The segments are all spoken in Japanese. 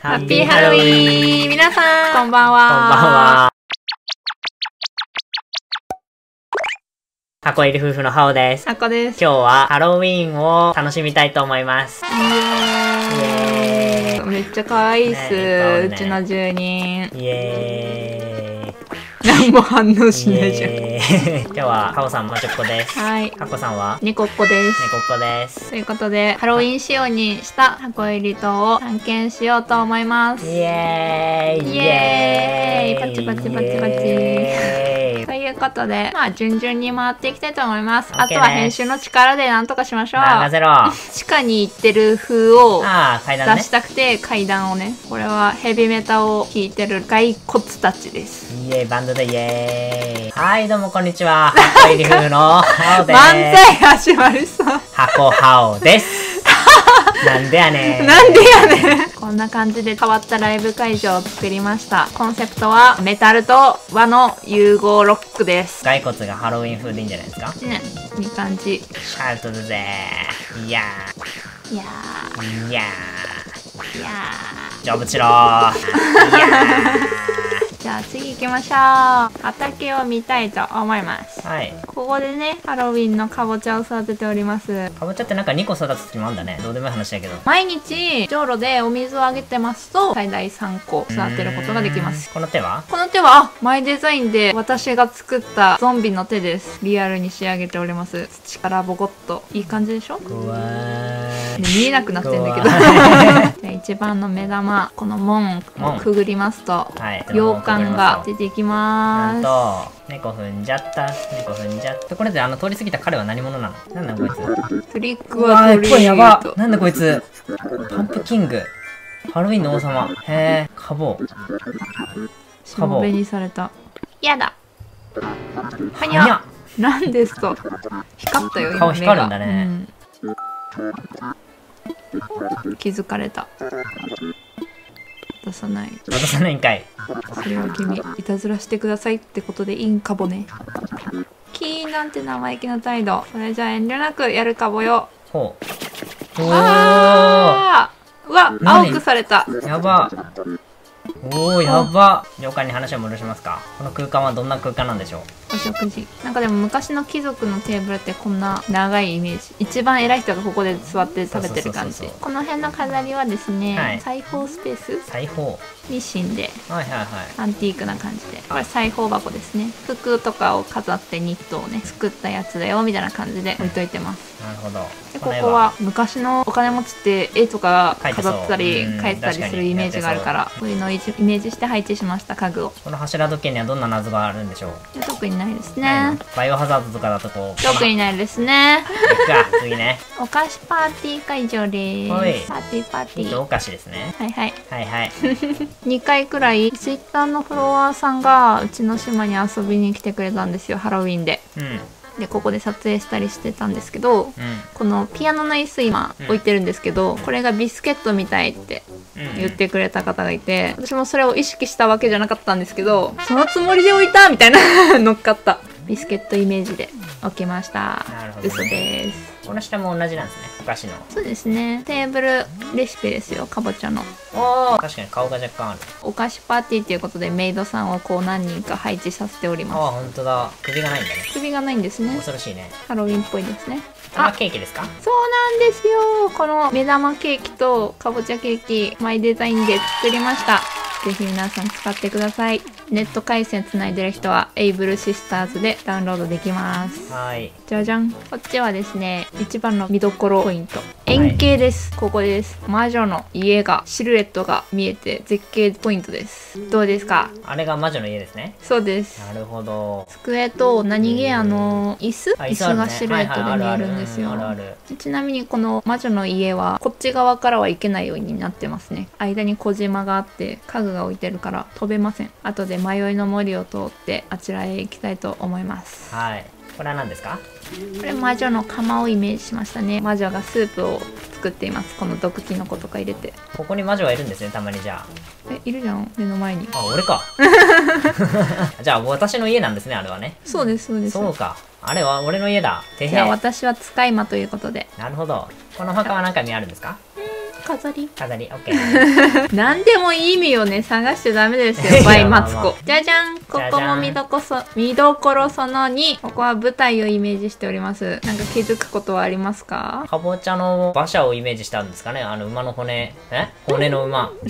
ハッピーハロウィーン皆さん。こんばんは。こんばんは。箱入り夫婦のハオです。あこです。今日はハロウィーンを楽しみたいと思います。イエーイ。めっちゃ可愛いっす、ねうちの住人。イエ何も反応しーイ。イないじゃんエーイ。今日はハオさんマチョコです。はい。ハコさんは？猫っ子です。猫っ子です。ということでハロウィン仕様にした箱入り島を探検しようと思います。イエーイ。イエーイ。パチパチパチパチ。ということでまあ順々に回っていきたいと思います。あとは編集の力でなんとかしましょう。任せろ。あ 地下に行ってる風を出し。たくて階段をね。これはヘビメタを弾いてる骸骨たちです。イエーイ、バンドでイエーイ。はい、どうもこんにちは。箱入り夫婦のハオです。漫才始まりそう。箱ハオです。なんでやねん。なんでやねん。こんな感じで変わったライブ会場を作りました。コンセプトはメタルと和の融合ロックです。骸骨がハロウィン風でいいんじゃないですか？ねいい感じ。いシャウトだぜ。いややー。いやー。いやー。ジョブチロー。いやー じゃあ次行きましょう。畑を見たいと思います。ーはい。ここでねハロウィンのかぼちゃを育てております。かぼちゃってなんか2個育つ時もあんだね。どうでもいい話だけど。毎日じょうろでお水をあげてますと最大3個育てることができます。この手は？この手はあマイデザインで私が作ったゾンビの手です。リアルに仕上げております。土からボコッと。いい感じでしょ？見えなくなってんだけど。一番の目玉この門をくぐりますとはい。洋館が出てきなんますと猫踏んじゃった。猫踏んじゃった。ところであの通り過ぎた彼は何者なの？なんなんこいつ。トリックはトリ声やば。ートなんだこいつ。パンプキング。ハロウィンの王様。へえカボしもべにされた。やだ。はにはにゃ。ゃなんですと。光ったよ今顔目が。光るんだね。うん。気づかれた出さない。渡さないんかい。それは君いたずらしてくださいってことでいいんかぼね。キーなんて生意気な態度。それじゃあ遠慮なくやるかぼよ。ほう。あー！うわ何？青くされた。やば。おーやば。旅館に話を戻しますか。この空間はどんな空間なんでしょう？お食事。なんかでも昔の貴族のテーブルってこんな長いイメージ。一番偉い人がここで座って食べてる感じ。この辺の飾りはですね、はい。裁縫スペース。裁縫。ミシンで。はいはいはい。アンティークな感じで。これ裁縫箱ですね。服とかを飾ってニットをね作ったやつだよみたいな感じで置いといてます。なるほど。でこここは昔のお金持ちって絵とか飾ったりうん。描いてたりするイメージがあるからこう。いうのをイメージして配置しました家具を。この柱時計にはどんな謎があるんでしょう？で特にないですね。バイオハザードとかだとこう特にないですね。いくか次ね。お菓子パーティー会場ではい。すパーティーパーティー。お菓子ですね。はいはい。はいはい。2回くらいツイッターのフォロワーさんがうちの島に遊びに来てくれたんですよハロウィンで。うん。うんでここで撮影したりしてたんですけどこのピアノの椅子今うん。置いてるんですけど、これがビスケットみたいってうん言ってくれた方がいて私もそれを意識したわけじゃなかったんですけどそのつもりで置いたみたいな乗っかった。ビスケットイメージで置きました。ね。嘘ですこの下も同じなんですね。お菓子の。そうですね。テーブルレシピですよ。かぼちゃの。おー。確かに顔が若干ある。お菓子パーティーということでメイドさんをこう何人か配置させておりあまあ本当だ。首がないんだね。す首がないんですね。恐ろしいね。ハロウィンっぽいですね。玉ケーキですか？そうなんですよ。この目玉ケーキとかぼちゃケーキマイデザインで作りましたぜひ皆さん使ってください。ネット回線つないでる人はエイブルシスターズでダウンロードできます。はい。じゃじゃん。こっちはですね一番の見どころポイント円形です、ここです。魔女の家がシルエットが見えて絶景ポイントです。どうですか？あれが魔女の家ですね。そうです。なるほど。机と何気あの椅子？椅子がシルエットで見えるんですよ。ちなみにこの魔女の家はこっち側からは行けないようになってますね。間に小島があって家具が置いてるから飛べません。後で迷いの森を通ってあちらへ行きたいと思います。はいこれは何ですか？これ魔女の釜をイメージしましたね。魔女がスープを作っています。この毒キノコとか入れて。ここに魔女がいるんですねたまにじゃえいるじゃん。目の前に。ああ俺か。じゃあ私の家なんですねあれはね。そうですそうです。そうか。あれは俺の家だ。じゃあ私は使い魔ということで。なるほど。この墓は何か意味あるんですか？飾り？飾り、オッケー。何でもいい意味をね探しちゃダメですよ バイマツコ。じゃじゃん。ここも見どこそ見どころその2ここは舞台をイメージしております。なんか気づくことはありますか？かぼちゃの馬車をイメージしたんですかね。あの馬の骨、え？骨の馬。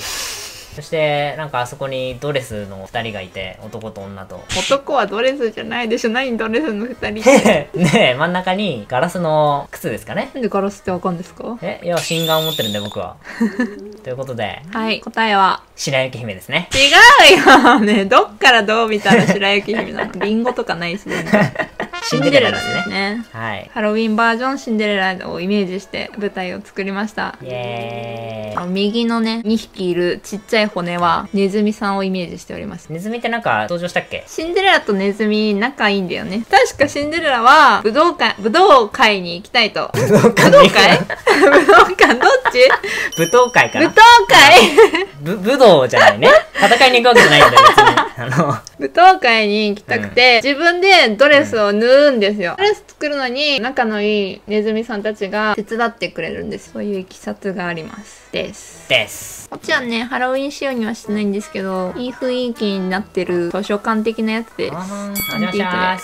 そして、なんかあそこにドレスの二人がいて、男と女と。男はドレスじゃないでしょ。何ドレスの2人。で、真ん中にガラスの靴ですかね。なんでガラスってわかんですか？え、いや、心眼を持ってるんで僕は。ということで、はい答えは？白雪姫ですね。違うよ。ねどっからどう見たら白雪姫なの？リンゴとかないし全然シンデレラですね。ねはい。ハロウィンバージョンシンデレラをイメージして舞台を作りました。イエーイ。右のね2匹いるちっちゃい骨はネズミさんをイメージしております。ネズミってなんか登場したっけ？シンデレラとネズミ仲いいんだよね。確かシンデレラは武道館武道会に行きたいと。武道館？武道会？武道館？どっち？舞踏会かな。武道会？ぶ武道じゃないね。戦いに行くわけじゃないんだよ、別に。あの、舞踏会に行きたくて、自分でドレスを縫うんですよ。ドレス作るのに仲のいいネズミさんたちが手伝ってくれるんです。そういういきさつがあります。です。です。こっちはね、ハロウィン仕様にはしてないんですけど、いい雰囲気になってる図書館的なやつです。アンおティークで。カン。カン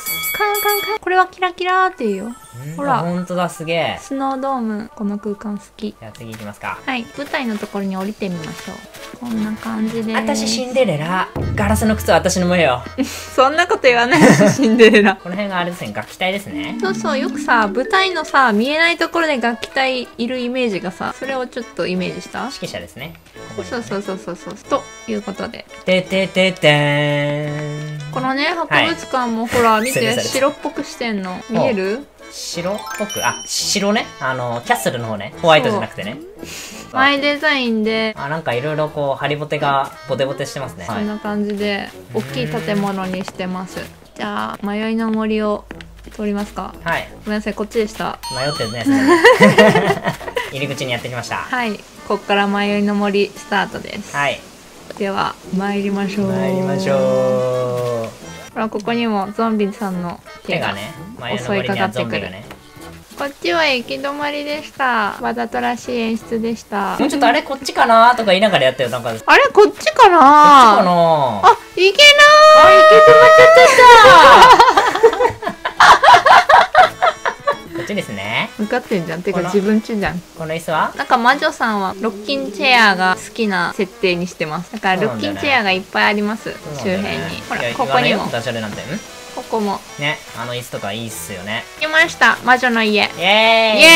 カン。これはキラキラーっていうよ。ほらほんとだ、すげえ。スノードーム、この空間好き。じゃあ次行きますか。はい、舞台のところに降りてみましょう。こんな感じです。私シンデレラ。ガラスの靴は私のものよ。そんなこと言わないし、シンデレラ。この辺があれですね、楽器隊ですね。そうそう、よくさ、舞台のさ、見えないところで楽器隊いるイメージがさ、それをちょっとイメージした？指揮者ですね。ここにそうそうそうそうそう。ということで。ててててーん。このね、博物館もほら、見て、失礼された白っぽくしてんの。見える？白っぽく、あ、白ね？あの、キャッスルの方ね。ホワイトじゃなくてね。マイデザインで、あ、なんかいろいろこう、ハリボテがボテボテしてますね。こんな感じで、大きい建物にしてます。じゃあ、迷いの森を通りますか？はい。ごめんなさい、こっちでした。迷ってるね 入り口にやってきました。はい、こっから迷いの森スタートです。はい。では、参りましょう。参りましょう。ほら、ここにもゾンビさんの手がね、前の森にはゾンビがね。こっちは行き止まりでした。わざとらしい演出でした。もうちょっとあれこっちかなとか言いながらやったよ。なんか、こっちあれこっちかな？かなあ、いけないこ かってんじゃん。てか自分ちじゃん。この椅子は？なんか魔女さんはロッキンチェアが好きな設定にしてます。だからロッキンチェアがいっぱいあります。周辺に。ほら、ここにも。ダジャレなんて。ん？ここも。ね、あの椅子とかいいっすよね。来ました。魔女の家。イイエーイエ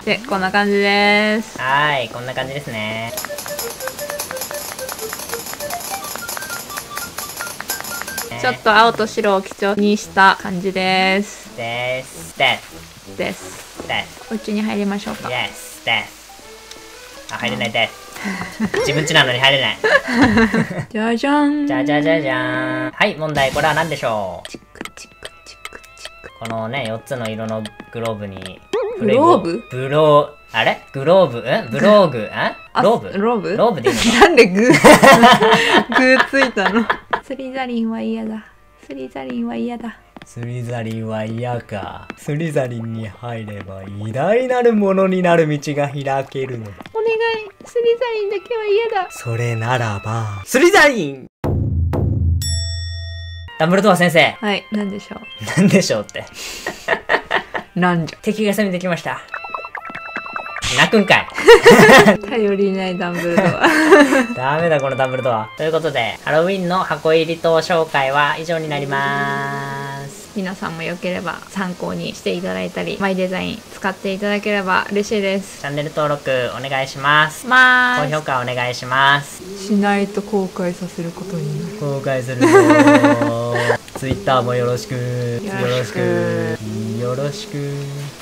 ーイーイで、こんな感じです。はーい、こんな感じですね。ちょっと青と白を基調にした感じです。です。でです。す。でこっちに入りましょうかす。。です。です。あ、入れないです。自分家なのに入れない。じゃじゃん。じゃじゃじゃじゃーん。はい、問題。これは何でしょう？チクチクチクチク。このね、4つの色のグローブに、グローブ？ブロー、あれ？グローブ？んブローグ？んあローブ？ローブ？ローブでいいの？か なんでグー、グーついたのスリザリンは嫌だ。スリザリンは嫌だ。スリザリンは嫌か。スリザリンに入れば偉大なるものになる道が開けるの。お願い、スリザリンだけは嫌だ。それならば、スリザリンダンブルドア先生、はい、なんでしょう。なんでしょうって。なんじ敵が攻めてきました。泣くんかい。ゃ。頼りないダンブルドア。ダメだ、このダンブルドア。ということで、ハロウィンの箱入りと紹介は以上になります。皆さんもよければ参考にしていただいたり、マイデザイン使っていただければ嬉しいです。チャンネル登録お願いします。まー高評価お願いします。す。しないと後悔させることになる。公開するぞ ツイッターもよろしく。よろしくよろしく。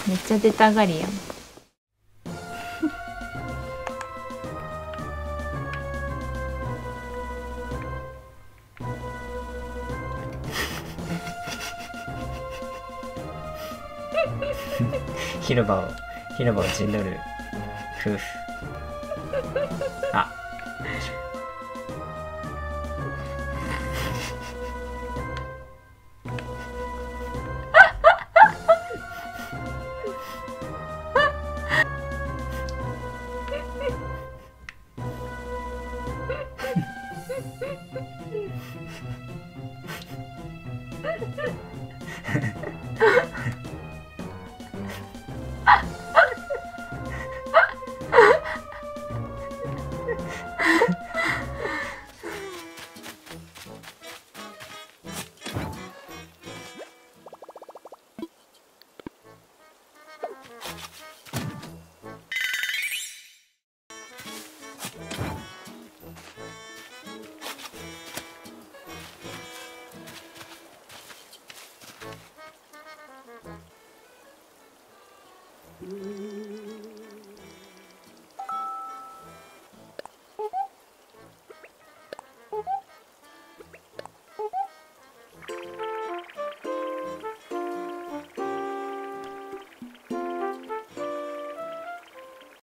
めっちゃ出たがりやん。広場を、広場を陣取る夫婦。あ、Mm-hmm.